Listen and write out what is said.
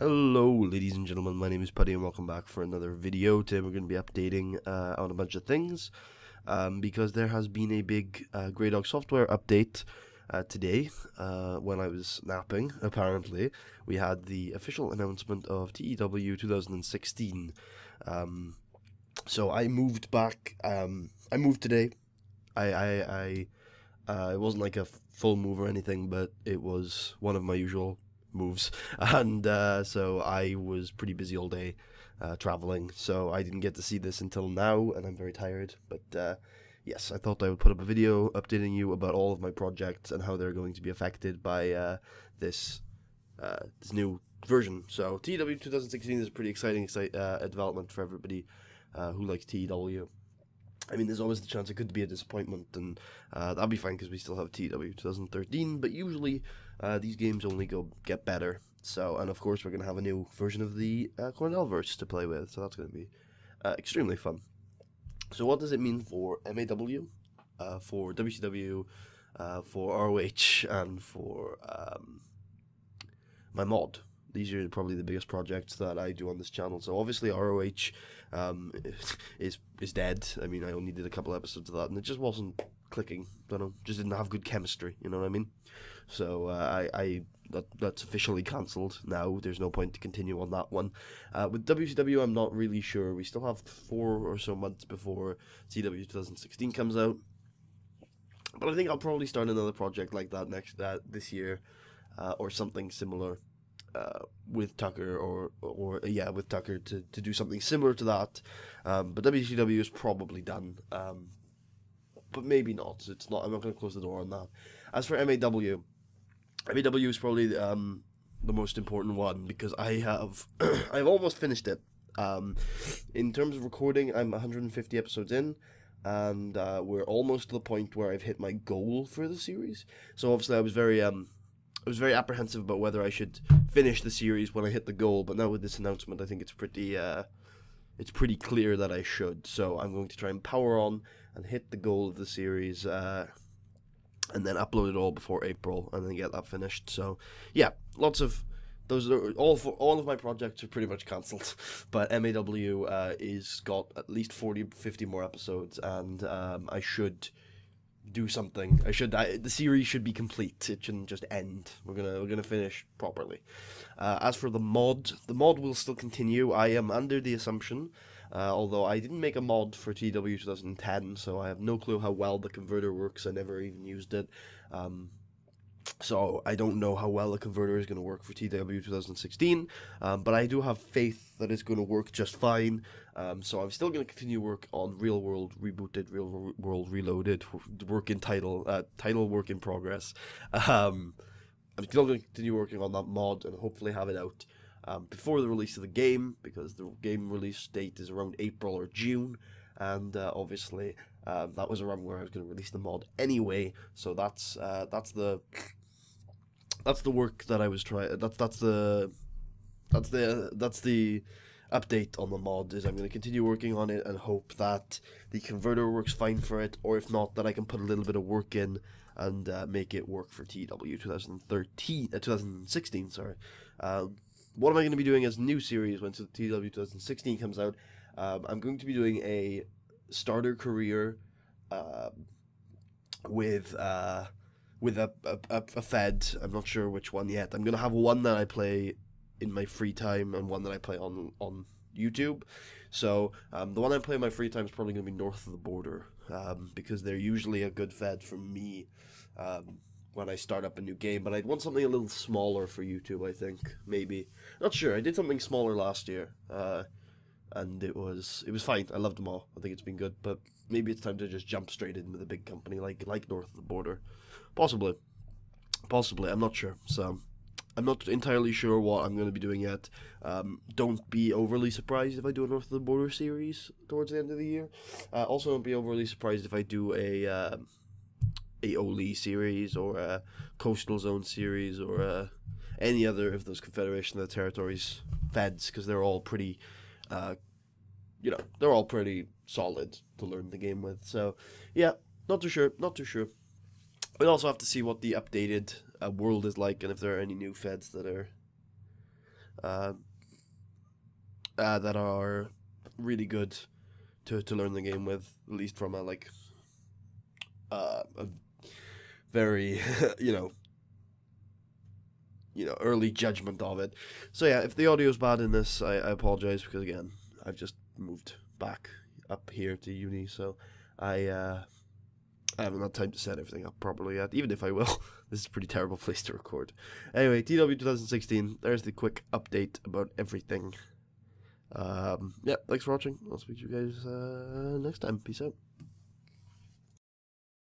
Hello, ladies and gentlemen. My name is Puddy, and welcome back for another video. Today, we're going to be updating uh, on a bunch of things um, because there has been a big uh, Grey Dog software update uh, today. Uh, when I was napping, apparently, we had the official announcement of TEW 2016. Um, so I moved back. Um, I moved today. I I, I uh, it wasn't like a full move or anything, but it was one of my usual moves, and uh, so I was pretty busy all day uh, traveling, so I didn't get to see this until now, and I'm very tired. But uh, yes, I thought I would put up a video updating you about all of my projects and how they're going to be affected by uh, this uh, this new version. So TW 2016 is a pretty exciting uh, development for everybody who likes TEW. I mean, there's always the chance it could be a disappointment, and uh, that'll be fine because we still have TW 2013. But usually, uh, these games only go get better. So, and of course, we're gonna have a new version of the uh, Cornellverse to play with. So that's gonna be uh, extremely fun. So, what does it mean for MAW, uh, for WCW, uh, for ROH, and for um, my mod? These are probably the biggest projects that I do on this channel. So obviously ROH um, is is dead. I mean, I only did a couple episodes of that, and it just wasn't clicking. I Don't know, just didn't have good chemistry. You know what I mean? So uh, I, I that that's officially cancelled now. There's no point to continue on that one. Uh, with WCW, I'm not really sure. We still have four or so months before CW 2016 comes out. But I think I'll probably start another project like that next uh, this year, uh, or something similar uh, with Tucker or or yeah with Tucker to, to do something similar to that. Um, but WCW is probably done. Um, but maybe not. It's not. I'm not going to close the door on that. As for MAW, MAW is probably um, the most important one because I have I've almost finished it. Um, in terms of recording, I'm 150 episodes in, and uh, we're almost to the point where I've hit my goal for the series. So obviously, I was very um, I was very apprehensive about whether I should finish the series when I hit the goal, but now with this announcement, I think it's pretty uh, it's pretty clear that I should. So I'm going to try and power on and hit the goal of the series, uh, and then upload it all before April, and then get that finished. So yeah, lots of those are all for all of my projects are pretty much cancelled, but MAW uh, is got at least 40, 50 more episodes, and um, I should do something. I should. I, the series should be complete. It shouldn't just end. We're gonna we're gonna finish properly. Uh, as for the mod, the mod will still continue. I am under the assumption, uh, although I didn't make a mod for TEW 2010, so I have no clue how well the converter works. I never even used it. Um, so I don't know how well the converter is going to work for TW 2016, um, but I do have faith that it's going to work just fine. Um, so I'm still going to continue work on Real World Rebooted, Real World Reloaded, work in title, uh, title work in progress. Um, I'm still going to continue working on that mod and hopefully have it out um, before the release of the game because the game release date is around April or June, and uh, obviously uh, that was around where I was going to release the mod anyway. So that's uh, that's the that's the work that I was trying. That's that's the that's the that's the update on the mod is I'm going to continue working on it and hope that the converter works fine for it, or if not, that I can put a little bit of work in and uh, make it work for TW 2013, uh, 2016. Sorry. Uh, what am I going to be doing as new series when TW 2016 comes out? Um, I'm going to be doing a starter career uh, with uh, with a, a, a Fed. I'm not sure which one yet. I'm gonna have one that I play in my free time and one that I play on on YouTube. So um, the one I play in my free time is probably gonna be North of the Border um, because they're usually a good Fed for me um, when I start up a new game. But I'd want something a little smaller for YouTube. I think maybe not sure. I did something smaller last year. Uh, and it was it was fine. I loved them all. I think it's been good, but maybe it's time to just jump straight in with a big company like like North of the Border. Possibly. Possibly. I'm not sure. So I'm not entirely sure what I'm going to be doing yet. Um, don't be overly surprised if I do a North of the Border series towards the end of the year. Uh, also, don't be overly surprised if I do a uh, a Oli series or a Coastal Zone series or uh, any other of those Confederation of the Territories feds because they're all pretty, uh, you know, they're all pretty solid to learn the game with. So, yeah, not too sure. Not too sure. We also have to see what the updated uh, world is like and if there are any new feds that are uh, uh, that are really good to, to learn the game with, at least from a like uh, a very you know you know early judgment of it. So yeah, if the audio is bad in this, I, I apologize because again I've just moved back up here to uni, so I uh, I haven't had time to set everything up properly yet. Even if I will, this is a pretty terrible place to record. Anyway, TW 2016. There's the quick update about everything. Um, yeah, thanks for watching. I'll speak to you guys uh, next time. Peace out.